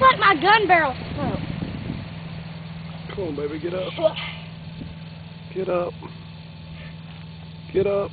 Like my gun barrel smoke. Come on, baby, get up. Get up. Get up.